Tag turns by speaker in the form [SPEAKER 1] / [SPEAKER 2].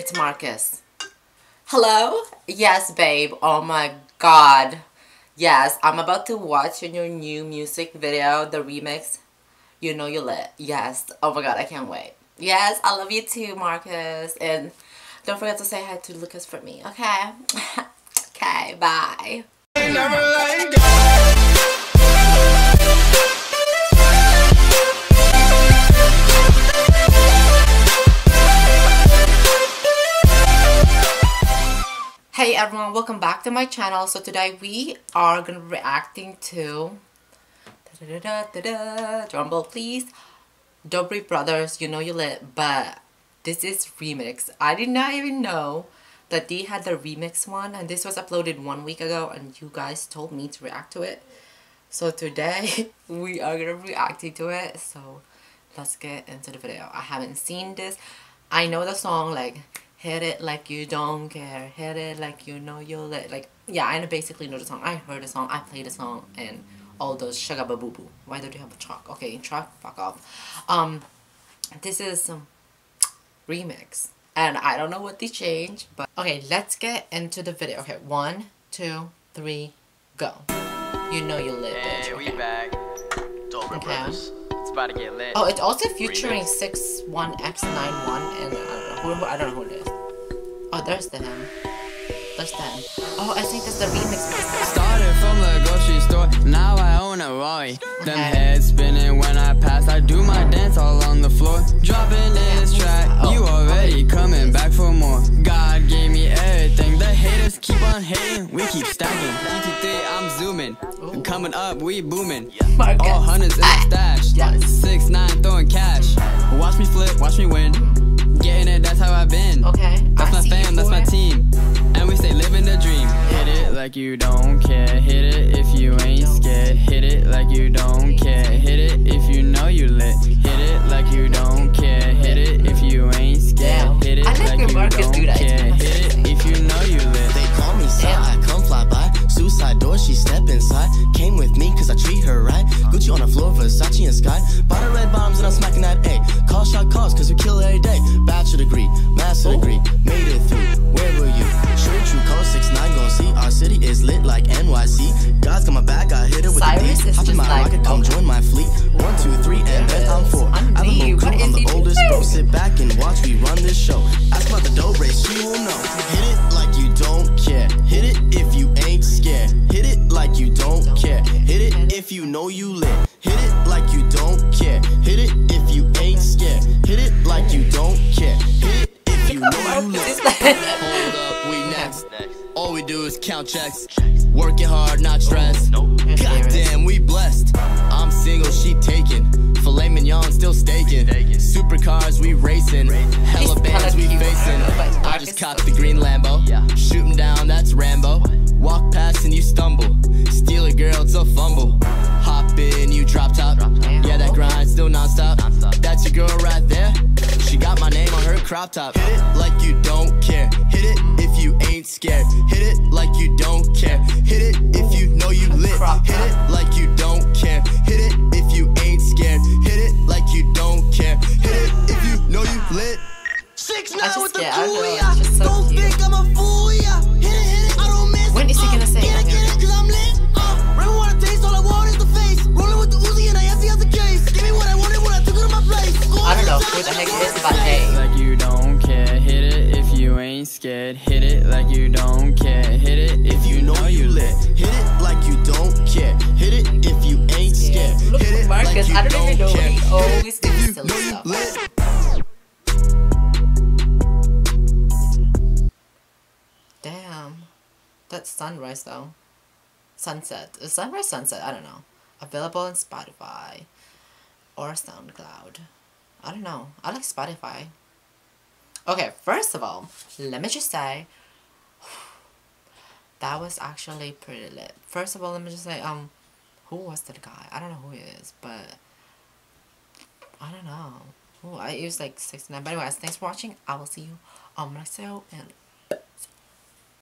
[SPEAKER 1] It's Marcus. Hello? Yes, babe. Oh my god. Yes, I'm about to watch your new music video, the remix. You know you lit. Yes. Oh my god, I can't wait. Yes, I love you too, Marcus. And don't forget to say hi to Lucas for me, okay? okay, bye. Hey everyone, welcome back to my channel. So today we are gonna be reacting to da -da -da drum roll please. Dobre Brothers, you know you lit, but this is remix. I did not even know that they had the remix one and this was uploaded one week ago and you guys told me to react to it. So today we are gonna be reacting to it. So let's get into the video. I haven't seen this. I know the song like hit it like you don't care hit it like you know you'll let like yeah I know basically know the song I heard the song I played the song and all those shagaba boo boo why don't you have a truck okay truck fuck off um this is some remix and I don't know what they changed but okay let's get into the video okay one two three go you know you lit bitch
[SPEAKER 2] Hey,
[SPEAKER 1] okay.
[SPEAKER 2] we back. Dobre
[SPEAKER 1] Okay.
[SPEAKER 2] Brothers. It's about to get lit.
[SPEAKER 1] Oh, it's also featuring
[SPEAKER 2] Remix.
[SPEAKER 1] 61X9INE and I don't know who, I don't know who it is. Oh, there's the him. There's the him. Oh, I think that's the remix.
[SPEAKER 3] Started from the grocery store, now I own a Rari. Them
[SPEAKER 1] Okay.
[SPEAKER 3] heads spinning when I pass, I do my dance all on the floor. Dropping this track,
[SPEAKER 1] Oh.
[SPEAKER 3] you already coming back for more. God gave me everything, the haters keep on hating, we keep stacking. GT3, I'm zooming,
[SPEAKER 1] Ooh.
[SPEAKER 3] coming up, we booming.
[SPEAKER 1] Marcus.
[SPEAKER 3] All hundreds in the stash,
[SPEAKER 1] yes.
[SPEAKER 3] six nine throwing cash. Watch me flip, watch me win. Getting it, that's how I've been.
[SPEAKER 1] Okay,
[SPEAKER 3] That's
[SPEAKER 1] I
[SPEAKER 3] my
[SPEAKER 1] see you
[SPEAKER 3] fam, that's my team. And we stay living the dream. Hit it like you don't care. Hit it if you ain't scared. Hit it like you don't care. Hit it if you know you lit. Hit it like you don't care. Hit it if you ain't scared. Hit it
[SPEAKER 1] I like
[SPEAKER 3] like you
[SPEAKER 1] Marcus
[SPEAKER 3] don't
[SPEAKER 1] do that. It's
[SPEAKER 3] care. Hit it if you know you lit.
[SPEAKER 4] They call me Sai,
[SPEAKER 1] Damn.
[SPEAKER 4] I come fly by. Suicide door, she step inside. Came with me cause I treat her right. Gucci on the floor, Versace and Sky. Bought her red bottoms and I'm smacking that A. Call shot calls cause we kill every day. Bachelor is D. Hop in
[SPEAKER 1] just
[SPEAKER 4] my
[SPEAKER 1] like,
[SPEAKER 4] rocket, come join my fleet. One, two, three, and then I'm four.
[SPEAKER 1] I'm
[SPEAKER 4] the
[SPEAKER 1] What
[SPEAKER 4] cool,
[SPEAKER 1] is
[SPEAKER 4] I'm the oldest bro. Sit back and watch me run this show. Ask about the dope race, she will know. Hit it like you don't care. Hit it if you ain't scared. Hit it like you don't care. Hit it if you know you lit. Hit it like you don't care. Hit it if you ain't scared. Hit it like you don't care. Hit it if you know you lit. Hold up, we next. All we do is count checks. Working hard, not stressed.
[SPEAKER 2] Nope.
[SPEAKER 4] Goddamn, blessed. I'm single, she taken. Filet mignon, still staking.
[SPEAKER 2] staking.
[SPEAKER 4] Supercars, we racing. Hella
[SPEAKER 1] He's
[SPEAKER 4] bands, we
[SPEAKER 1] cute.
[SPEAKER 4] facing. I just
[SPEAKER 1] so
[SPEAKER 4] copped the green Lambo.
[SPEAKER 2] Yeah.
[SPEAKER 4] Shoot 'em down, that's Rambo. Walk past and you stumble. Steal a girl, it's a fumble. Hop in, you drop top. Yeah, that grind still nonstop.
[SPEAKER 2] Nonstop.
[SPEAKER 4] That's your girl right there. She got my name on her crop top. Hit it like you don't care. Hit it if you ain't scared. Hit it like you
[SPEAKER 1] I
[SPEAKER 4] nine
[SPEAKER 1] just-
[SPEAKER 4] with the
[SPEAKER 1] yeah, I know, it's just so
[SPEAKER 4] Don't
[SPEAKER 1] cute.
[SPEAKER 4] think I'm a fool, yeah. Hit it, hit it, I don't miss.
[SPEAKER 1] When is he gonna say
[SPEAKER 4] Get
[SPEAKER 1] it?
[SPEAKER 4] it, get it, cause I'm lit. Uh, Raven wanna taste, all I want is the face. Rolling with the Uzi and I empty out the case. Give me what I wanted when I took it to my place.
[SPEAKER 1] I don't know who the heck it is, but hey.
[SPEAKER 3] Like you don't care. Hit it if you ain't scared. Hit it like you don't care. Hit it if you know you lit.
[SPEAKER 4] Hit it like you don't care. Hit it if you ain't scared.
[SPEAKER 1] Look
[SPEAKER 4] Hit
[SPEAKER 1] at
[SPEAKER 4] it
[SPEAKER 1] Marcus.
[SPEAKER 4] like you
[SPEAKER 1] I don't even know
[SPEAKER 4] care.
[SPEAKER 1] he
[SPEAKER 4] Hit it
[SPEAKER 1] always
[SPEAKER 4] if
[SPEAKER 1] does
[SPEAKER 4] you
[SPEAKER 1] silly
[SPEAKER 4] know you
[SPEAKER 1] stuff. That's sunrise though. Sunset. Is sunrise sunset? I don't know. Available on Spotify or SoundCloud. I don't know. I like Spotify. Okay, first of all, let me just say that was actually pretty lit. First of all, let me just say, um, who was that guy? I don't know who he is, but I don't know. Ooh, I used like 69. But anyways, thanks for watching. I will see you on my next video and